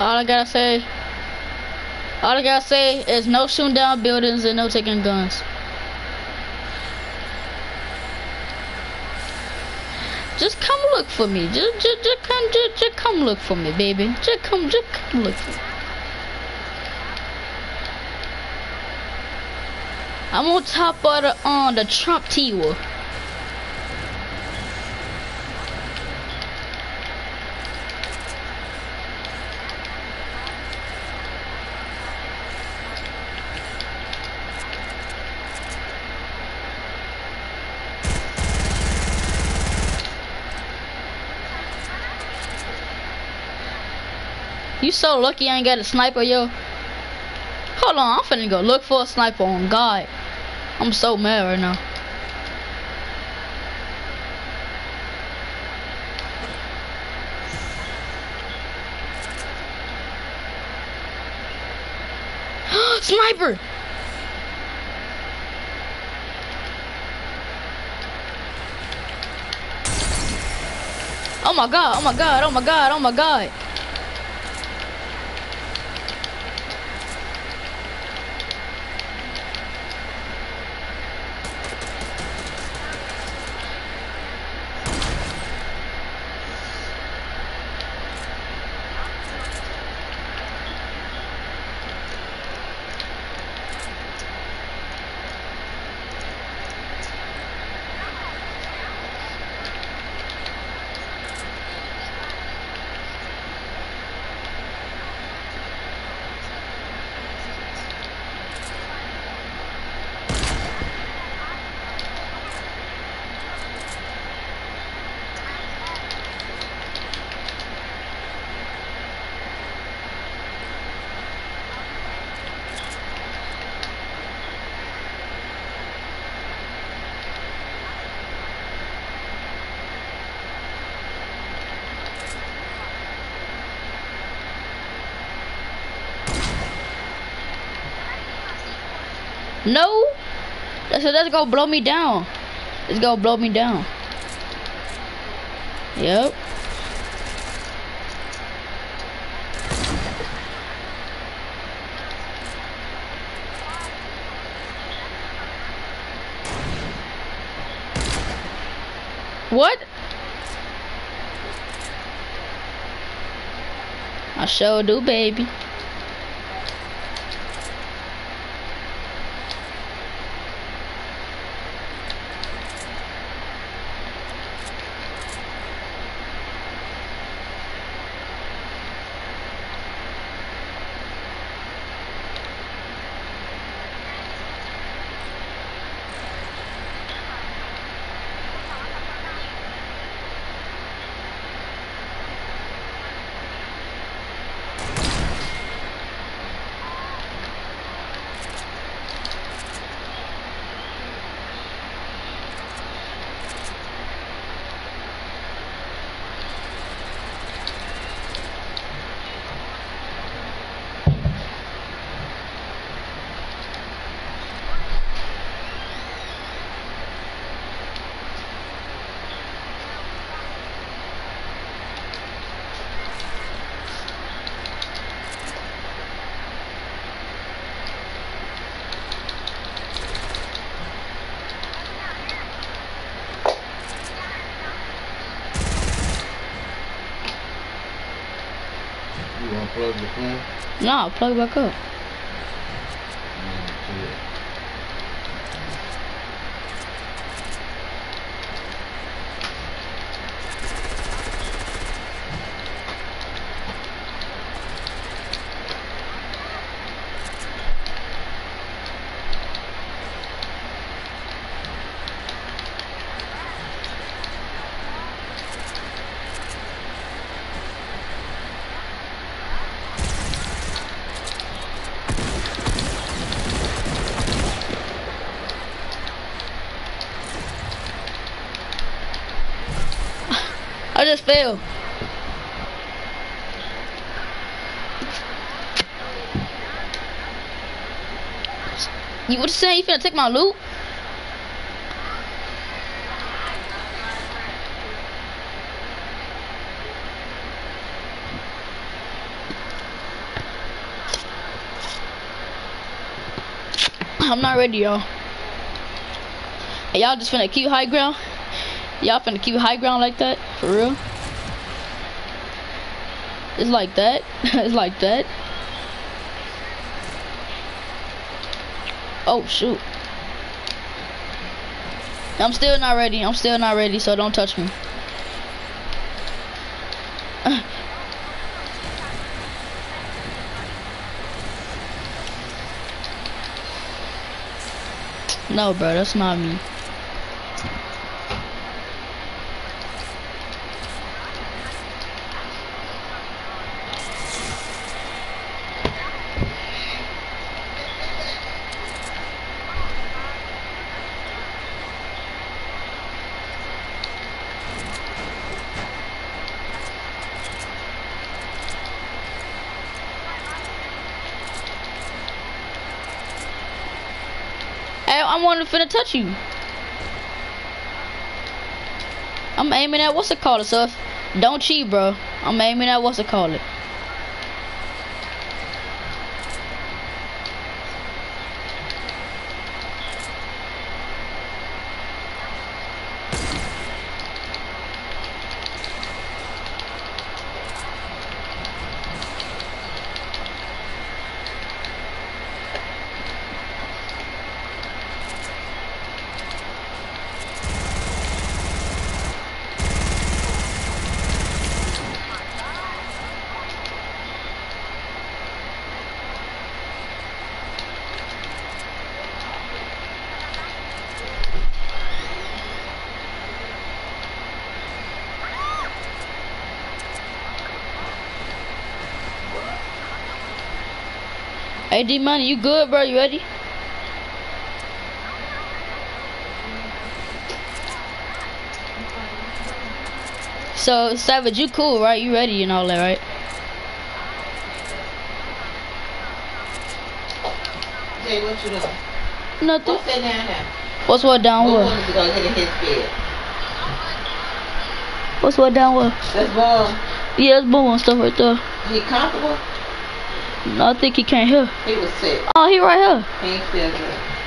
All I gotta say, all I gotta say is no shooting down buildings and no taking guns. Just come look for me. Just, just, just come, just, just come look for me, baby. Just come, just come look for me. I'm on top of the on the Trump Tower. You so lucky I ain't got a sniper, yo. Hold on, I'm finna go look for a sniper on God. I'm so mad right now. Sniper! Oh my god, oh my god, oh my god, oh my god. No. That's that's gonna blow me down. It's gonna blow me down. Yep. What? I sure do, baby. You unplug the phone? Nah, plug back up. just fell. You what you saying? You finna take my loot? I'm not ready, y'all. Y'all just finna keep high ground. Y'all finna keep high ground like that? For real? It's like that. it's like that. Oh, shoot. I'm still not ready. I'm still not ready, so don't touch me. no, bro, that's not me. I'm wanting finna touch you. I'm aiming at what's it called, if, don't cheat, bro. I'm aiming at what's it called Hey, D Money, you good, bro? You ready? So, Savage, you cool, right? You ready and all that, right? Jay, what you doing? Nothing. Go sit down now. What's what down what? wants to go get in his bed? What's what down what? Let's. Yeah, it's boom and stuff right there. He comfortable? No, I think he can't hear. He was sick. Oh, he right here. He ain't feel good.